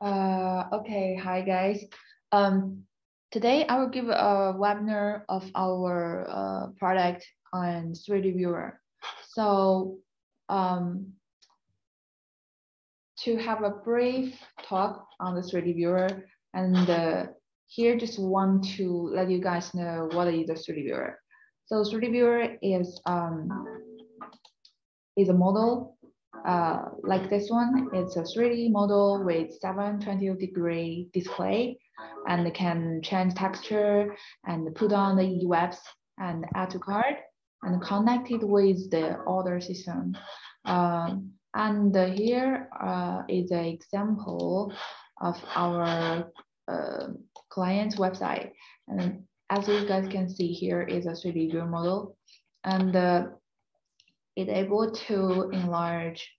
Uh, okay, hi guys. Um, today I will give a webinar of our uh, product on 3D viewer. So um, to have a brief talk on the 3D viewer and uh, here just want to let you guys know what is the 3D viewer. So 3D viewer is um, is a model uh, like this one. It's a 3D model with 720 degree display and can change texture and put on the webs and add to cart and connect it with the order system. Um, and here uh, is an example of our uh, client's website. And as you guys can see here is a 3D view model. And uh, it's able to enlarge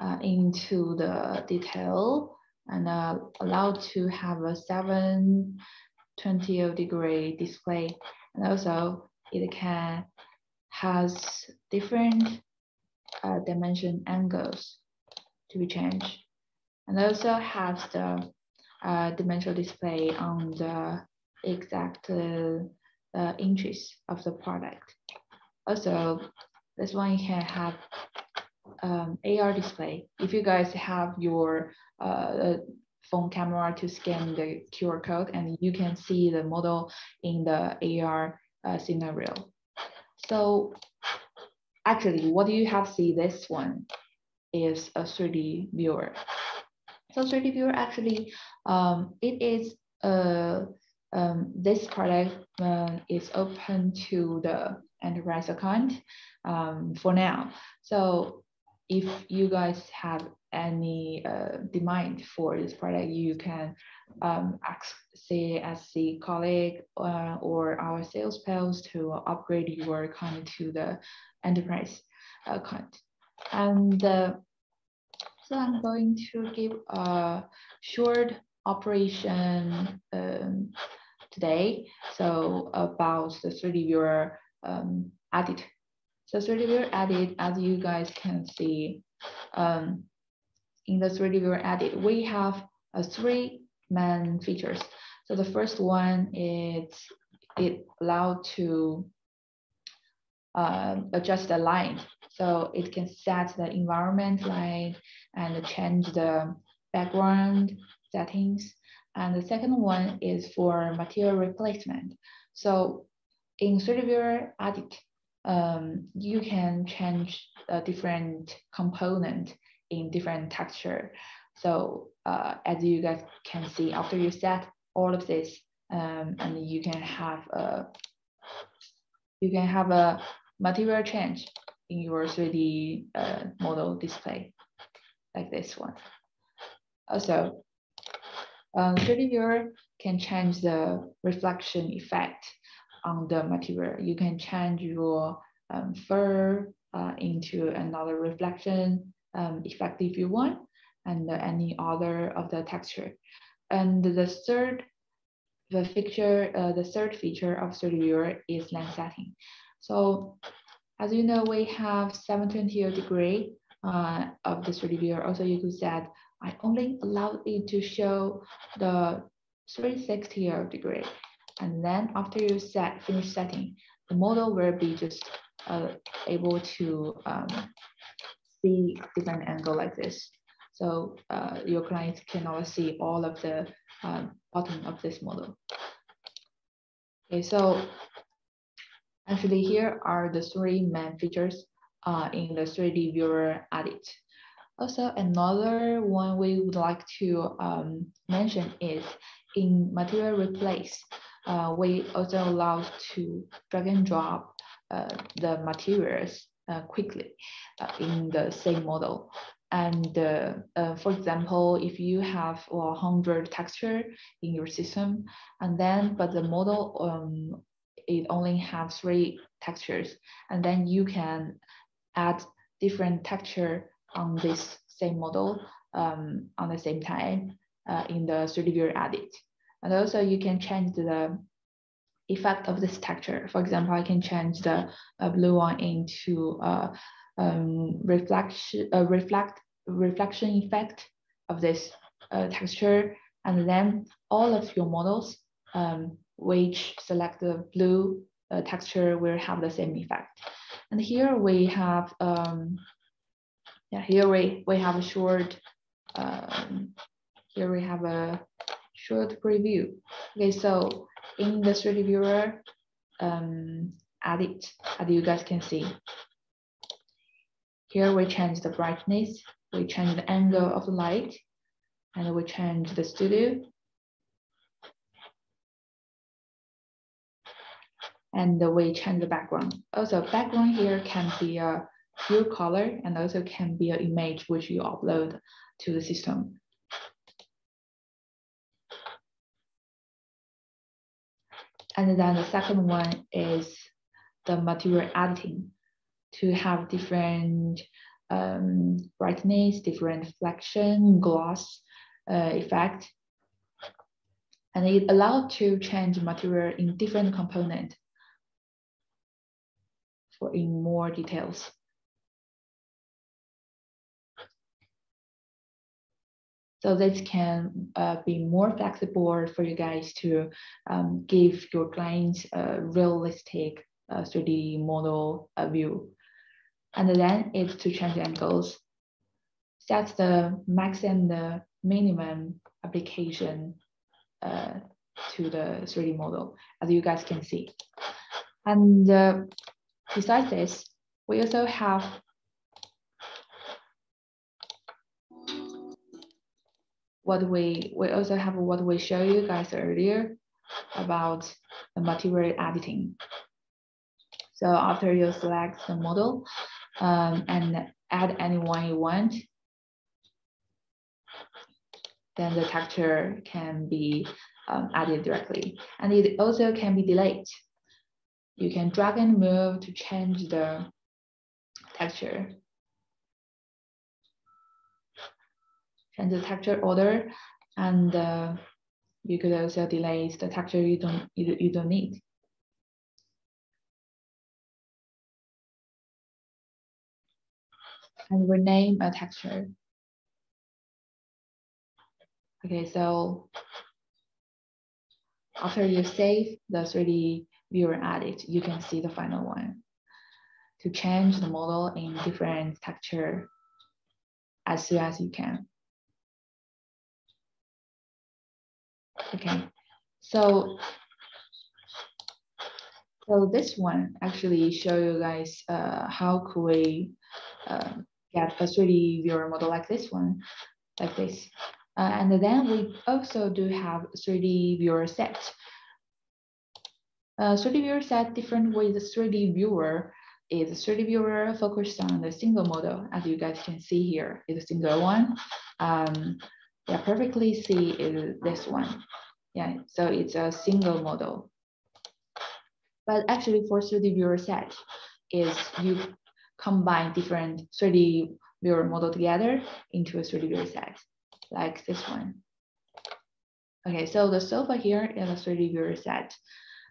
uh, into the detail and uh, allowed to have a 720 degree display. And also it can has different uh, dimension angles to be changed. And also has the uh, dimensional display on the exact uh, uh inches of the product. Also, this one can have um, AR display. If you guys have your uh, phone camera to scan the QR code and you can see the model in the AR uh, scenario. So actually what do you have see this one is a 3D viewer. So 3D viewer actually, um, it is, uh, um, this product uh, is open to the enterprise account um, for now. So if you guys have any uh, demand for this product, you can um, ask CSC colleague uh, or our sales pals to upgrade your account to the enterprise account. And uh, so I'm going to give a short operation um, today. So about the 3D viewer um, edit. So 3D viewer edit, as you guys can see, um, in the 3D viewer edit, we have uh, three main features. So the first one is it allowed to uh, adjust the line. So it can set the environment line and change the background settings. And the second one is for material replacement. So in 3D viewer edit, um, you can change a different component in different texture. So uh, as you guys can see, after you set all of this, um, and you can have a you can have a material change in your 3D uh, model display, like this one. Also, um, 3D viewer can change the reflection effect on the material. You can change your um, fur uh, into another reflection um, effect if you want, and any other of the texture. And the third, the feature, uh, the third feature of 3D viewer is lens setting. So as you know, we have 720 degree uh, of the 3D viewer. Also, you could set I only allow it to show the 360 degree. And then after you set finish setting, the model will be just uh, able to um, see different angle like this. So uh, your client cannot see all of the um, bottom of this model. Okay, so actually here are the three main features uh, in the 3D viewer edit. Also, another one we would like to um, mention is in material replace, uh, we also allow to drag and drop uh, the materials uh, quickly uh, in the same model. And uh, uh, for example, if you have 100 texture in your system, and then but the model um, it only have three textures, and then you can add different texture on this same model um, on the same time in the 3D viewer edit. And also you can change the effect of this texture. For example, I can change the uh, blue one into uh, um, reflection, uh, reflect, reflection effect of this uh, texture, and then all of your models um, which select the blue uh, texture will have the same effect. And here we have, um, yeah, here we, we have a short, um, here we have a short preview. Okay, so in the 3D viewer, um, edit, as you guys can see, here we change the brightness, we change the angle of the light, and we change the studio. And we change the background. Also, background here can be a pure color and also can be an image which you upload to the system. And then the second one is the material editing to have different um, brightness, different reflection, gloss uh, effect. And it allowed to change material in different component for in more details. So this can uh, be more flexible for you guys to um, give your clients a realistic uh, 3D model uh, view. And then it's to change angles, set the max and the minimum application uh, to the 3D model, as you guys can see. And uh, besides this, we also have what we, we also have what we show you guys earlier about the material editing. So after you select the model um, and add anyone you want, then the texture can be um, added directly. And it also can be delayed. You can drag and move to change the texture. Change the texture order, and uh, you could also delay the texture you don't you, you don't need. and rename a texture. Okay, so after you save the 3D viewer edit, you can see the final one. To change the model in different texture as soon as you can. Okay, so so this one actually show you guys uh, how could we uh, get a 3D viewer model like this one, like this. Uh, and then we also do have 3D viewer set. Uh, 3D viewer set different with the 3D viewer is 3D viewer focused on the single model, as you guys can see here, is a single one. Um, yeah, perfectly see is this one. Yeah, so it's a single model. But actually for 3D viewer set is you combine different 3D viewer model together into a 3D viewer set, like this one. Okay, so the sofa here is a 3D viewer set.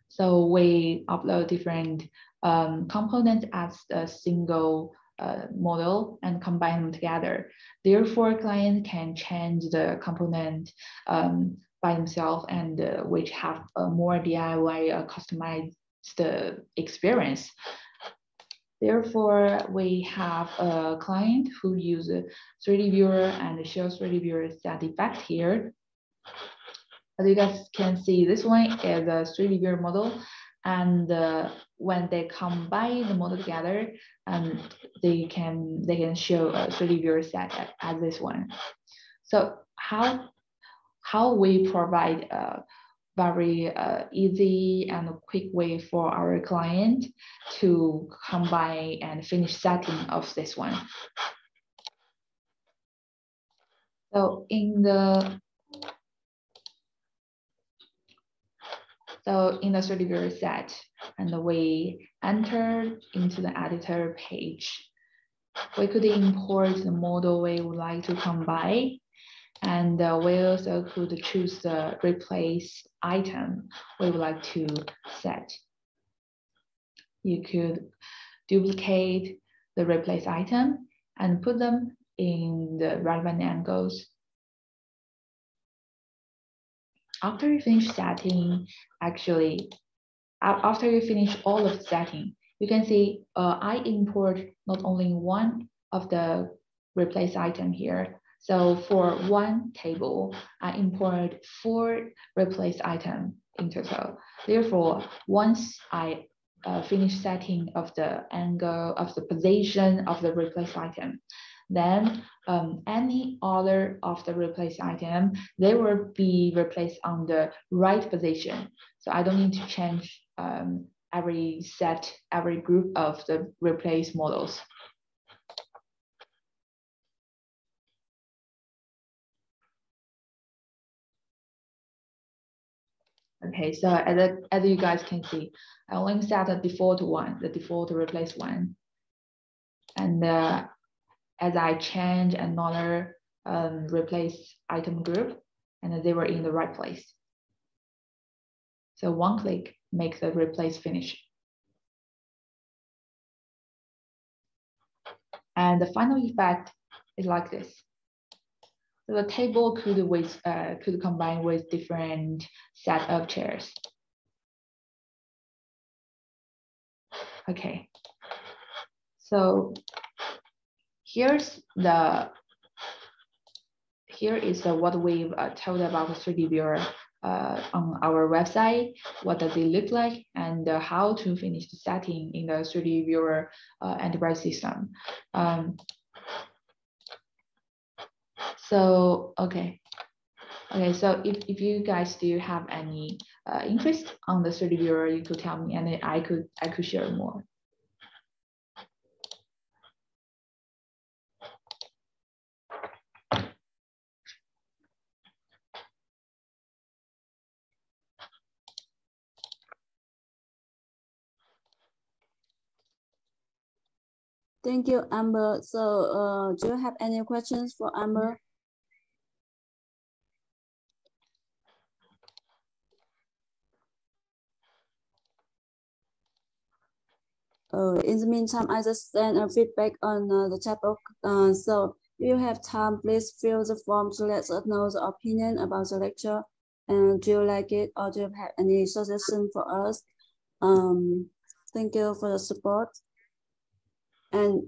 So we upload different um, components as a single uh, model and combine them together. Therefore, client can change the component um, by themselves and uh, which have a more DIY uh, customized experience. Therefore, we have a client who uses 3D viewer and shows 3D viewer set effect here. As you guys can see, this one is a 3D viewer model. And uh, when they combine the model together, um, they can they can show a 3D viewer set as this one. So how how we provide a very uh, easy and quick way for our client to combine and finish setting of this one. So in the so in the 3D viewer set, and we enter into the editor page, we could import the model we would like to combine and uh, we also could choose the replace item we would like to set. You could duplicate the replace item and put them in the relevant angles. After you finish setting, actually, after you finish all of the setting, you can see uh, I import not only one of the replace item here. So for one table, I import four replace item in total. Therefore, once I uh, finish setting of the angle of the position of the replace item, then um, any other of the replace item, they will be replaced on the right position. So I don't need to change um, every set, every group of the replace models. Okay, so as, as you guys can see, I only set the default one, the default replace one. And uh, as I change another um, replace item group, and they were in the right place. So one click make the replace finish. And the final effect is like this. So the table could with uh, could combine with different set of chairs. Okay. So here's the here is the, what we've uh, told about the 3D viewer uh, on our website. What does it look like and uh, how to finish the setting in the 3D viewer uh, enterprise system. Um, so, okay. Okay, so if, if you guys do have any uh, interest on the 3D viewer, you could tell me and I could I could share more. Thank you, Amber. So uh, do you have any questions for Amber? Uh, in the meantime, I just send a feedback on uh, the chat box. Uh, so if you have time, please fill the form to let us know the opinion about the lecture. And do you like it or do you have any suggestion for us? Um, thank you for the support. And